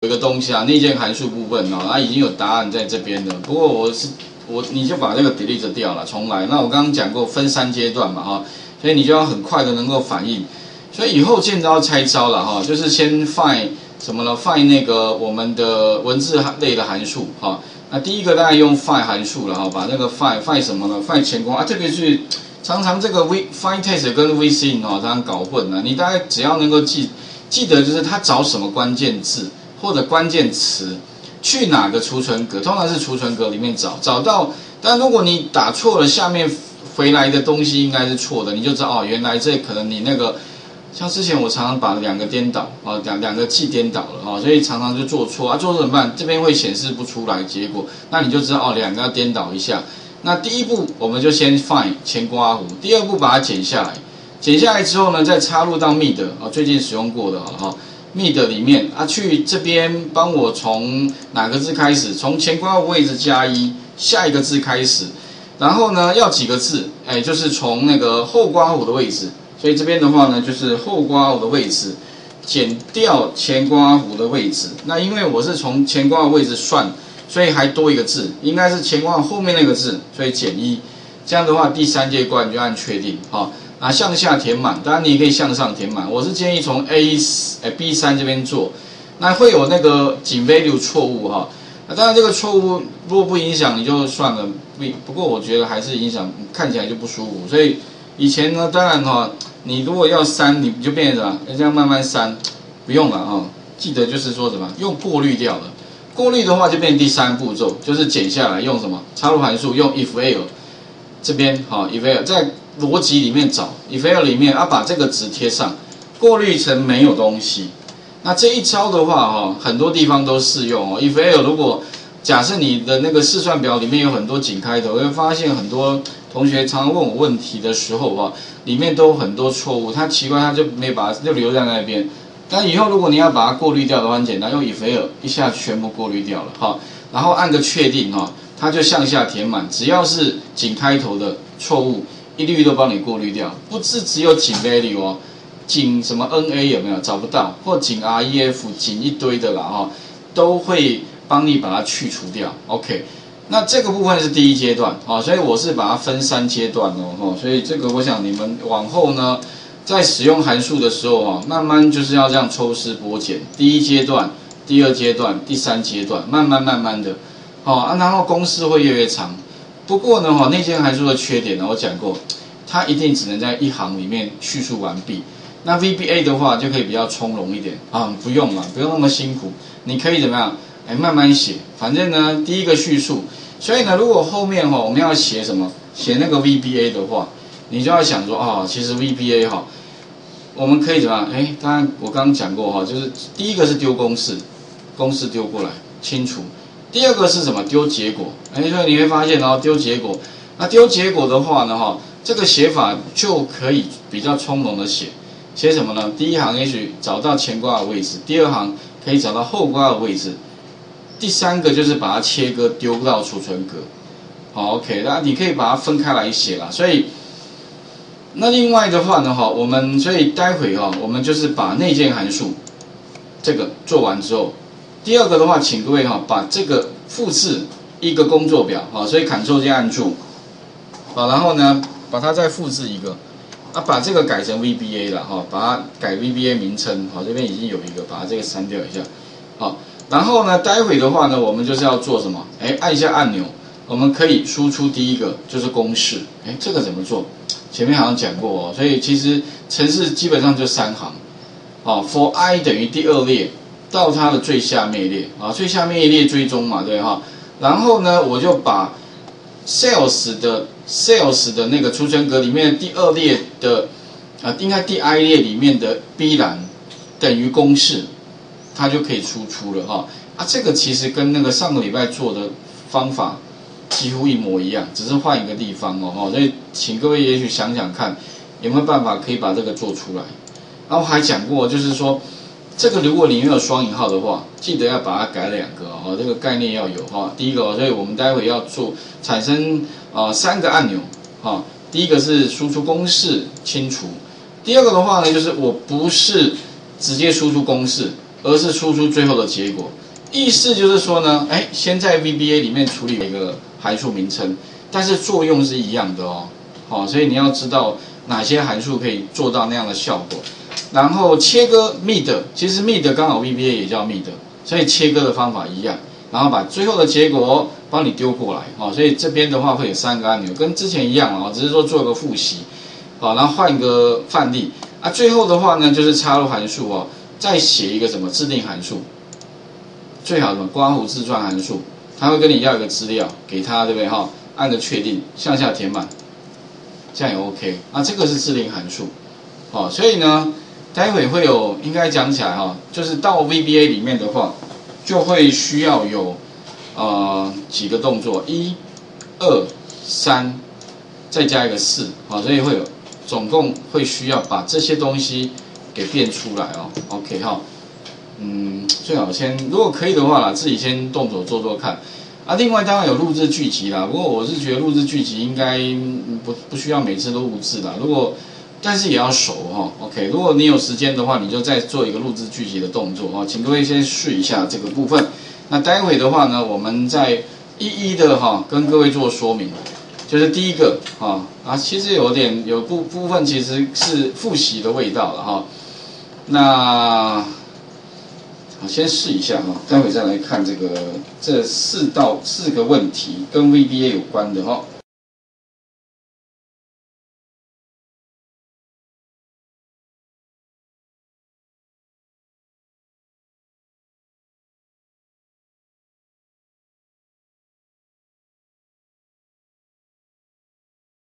有一个东西啊，内建函数部分哦，它已经有答案在这边了。不过我是我你就把这个 delete 掉了，重来。那我刚刚讲过分三阶段嘛哈，所以你就要很快的能够反应。所以以后见招拆招了哈，就是先 find 什么呢？find 那个我们的文字类的函数哈。那第一个大概用 find 函数了哈，把那个 find find 什么呢？find 前光啊，特别是常常这个 v find test 跟 vsin 哈，常常搞混了。你大概只要能够记记得，就是它找什么关键字或者关键词，去哪个储存格，通常是储存格里面找，找到。但如果你打错了，下面回来的东西应该是错的，你就知道哦，原来这可能你那个。像之前我常常把两个颠倒啊，两两个记颠倒了啊，所以常常就做错啊，做错怎么办？这边会显示不出来结果，那你就知道哦，两个要颠倒一下。那第一步我们就先 find 前刮弧，第二步把它剪下来，剪下来之后呢，再插入到 mid 啊，最近使用过的哈，mid 里面啊，去这边帮我从哪个字开始？从前刮弧位置加一，下一个字开始，然后呢要几个字？哎，就是从那个后刮弧的位置。所以这边的话呢，就是后刮弧的位置减掉前刮弧的位置。那因为我是从前刮的位置算，所以还多一个字，应该是前刮后面那个字，所以减一。这样的话，第三阶段就按确定，好，啊向下填满，当然你也可以向上填满。我是建议从 A 哎 B 三这边做，那会有那个仅 value 错误哈。那当然这个错误如果不影响你就算了，不不过我觉得还是影响，看起来就不舒服。所以以前呢，当然哈。你如果要删，你就变成什么？要这样慢慢删，不用了哈！记得就是说什么，用过滤掉了。过滤的话就变第三步骤，就是剪下来用什么？插入函数用 if_l 这边好，if_l 在逻辑里面找 if_l 里面啊，把这个值贴上，过滤成没有东西。那这一招的话哈，很多地方都适用哦。if_l 如果假设你的那个试算表里面有很多井开头，会发现很多同学常常问我问题的时候哈。里面都很多错误，他奇怪他就没把就留在那边。但以后如果你要把它过滤掉的话，很简单，用 if_l 一下全部过滤掉了哈。然后按个确定哈，它就向下填满，只要是井开头的错误，一律都帮你过滤掉。不是只有仅 value 哦，仅什么 na 有没有找不到，或仅 ref 仅一堆的啦哈，都会帮你把它去除掉。OK。那这个部分是第一阶段，好，所以我是把它分三阶段哦，哈，所以这个我想你们往后呢，在使用函数的时候啊，慢慢就是要这样抽丝剥茧，第一阶段、第二阶段、第三阶段，慢慢慢慢的，哦啊，然后公式会越来越长。不过呢，哈，内建函数的缺点呢，我讲过，它一定只能在一行里面叙述完毕。那 VBA 的话就可以比较从容一点啊，不用了，不用那么辛苦，你可以怎么样？哎，慢慢写，反正呢，第一个叙述。所以呢，如果后面哈我们要写什么，写那个 VBA 的话，你就要想说啊，其实 VBA 哈，我们可以怎么样？哎，当然我刚刚讲过哈，就是第一个是丢公式，公式丢过来清除。第二个是什么？丢结果。哎，所以你会发现哦，丢结果。那丢结果的话呢，哈，这个写法就可以比较从容的写。写什么呢？第一行也许找到前挂的位置，第二行可以找到后挂的位置。第三个就是把它切割丢到储存格，好，OK，那你可以把它分开来写啦。所以，那另外的话呢，哈，我们所以待会哈，我们就是把内建函数这个做完之后，第二个的话，请各位哈把这个复制一个工作表，哈，所以 Ctrl 键按住，好，然后呢，把它再复制一个，啊，把这个改成 VBA 了哈，把它改 VBA 名称，好，这边已经有一个，把它这个删掉一下，好。然后呢，待会的话呢，我们就是要做什么？哎，按一下按钮，我们可以输出第一个就是公式。哎，这个怎么做？前面好像讲过哦。所以其实程式基本上就三行。好，for i 等于第二列到它的最下面一列啊，最下面一列追踪嘛，对哈。然后呢，我就把 sales 的 sales 的那个储存格里面第二列的啊，应该第 i 列里面的 b 栏等于公式。它就可以输出了哈啊，这个其实跟那个上个礼拜做的方法几乎一模一样，只是换一个地方哦哈。所以请各位也许想想看，有没有办法可以把这个做出来。然后还讲过，就是说这个如果里面有双引号的话，记得要把它改两个哦，这个概念要有哈。第一个，所以我们待会要做产生啊三个按钮哈。第一个是输出公式清除，第二个的话呢，就是我不是直接输出公式。而是输出最后的结果。意思就是说呢，哎，先在 VBA 里面处理一个函数名称，但是作用是一样的哦。好，所以你要知道哪些函数可以做到那样的效果。然后切割 mid，其实 mid 刚好 VBA 也叫 mid，所以切割的方法一样。然后把最后的结果帮你丢过来，哦，所以这边的话会有三个按钮，跟之前一样哦，只是说做个复习，好，然后换一个范例啊。最后的话呢，就是插入函数哦，再写一个什么制定函数。最好什么刮胡自转函数，他会跟你要一个资料给他，对不对哈？按个确定，向下填满，这样也 OK。那这个是制定函数，好，所以呢，待会会有应该讲起来哈，就是到 VBA 里面的话，就会需要有呃几个动作，一、二、三，再加一个四，好，所以会有总共会需要把这些东西给变出来哦。OK 哈。嗯，最好先，如果可以的话啦，自己先动手做做看。啊，另外当然有录制剧集啦，不过我是觉得录制剧集应该不不需要每次都录制啦。如果，但是也要熟哈。OK，如果你有时间的话，你就再做一个录制剧集的动作哈。请各位先试一下这个部分。那待会的话呢，我们再一一的哈跟各位做说明。就是第一个哈啊，其实有点有部部分其实是复习的味道了哈。那。好，先试一下哈，待会再来看这个这四道四个问题跟 VBA 有关的哈。